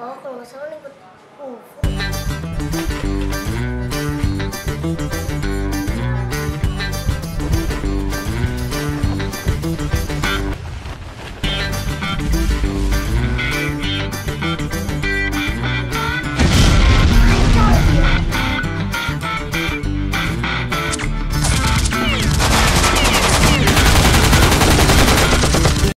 Oh, kalau nggak salah nih ikut UFO.